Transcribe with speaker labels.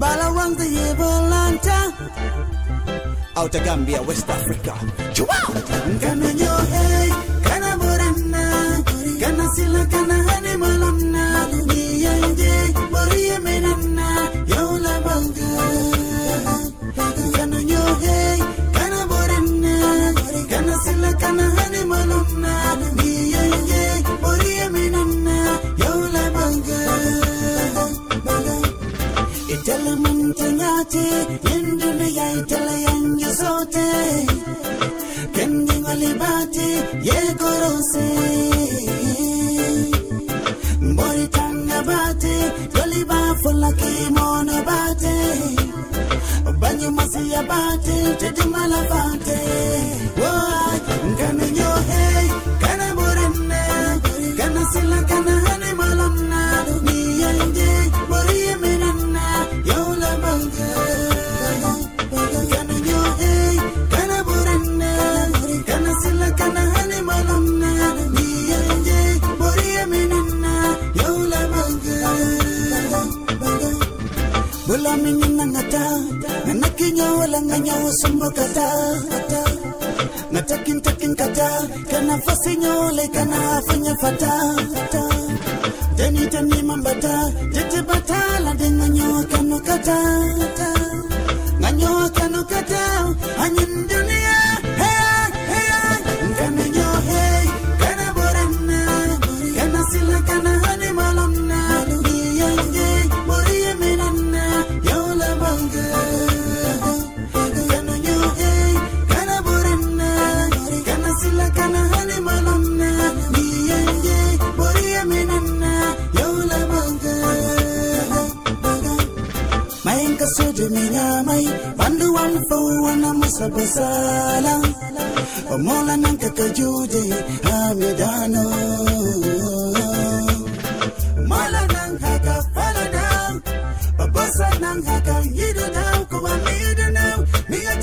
Speaker 1: Balawang the evil
Speaker 2: hunter. Out of Gambia, West Africa.
Speaker 1: Kana nyo hey, kana borana, kana sila kana hani malona, dunia nje, boriye menana, yola banga. Kana nyo hey, kana borana, kana sila kana hani Itala mantanyate, yenduna ya itala yangi sote. Kendi walibate, ye korose. Mbori tanga bate, doliba fula kimono bate. Banyo masiya bate, tete Bula mingi nangata Nanakinya wala nganya wasumba kata Ngatakin takin kata Kana fasi nyole kana afanya fata Tani tani mambata Tete batala de nganyo kano kata Mayenka soju minyamai Bandu wanfo wana masabasala Omola nanka kajude Hamidano Mala nang haka fala down Kuwa Miya